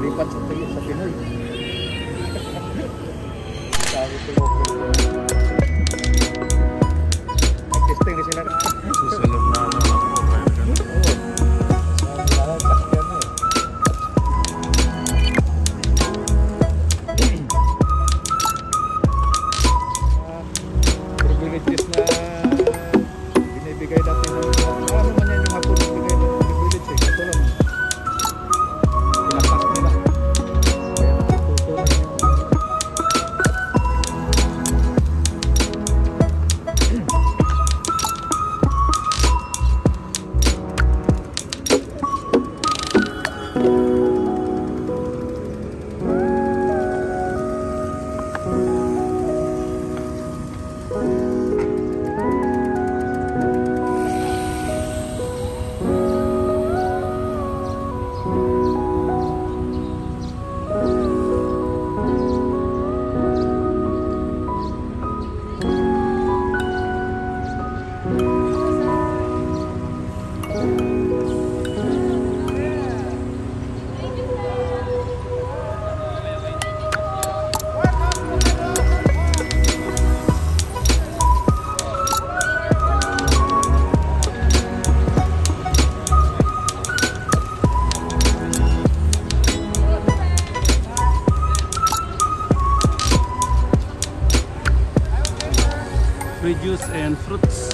lipat and fruits.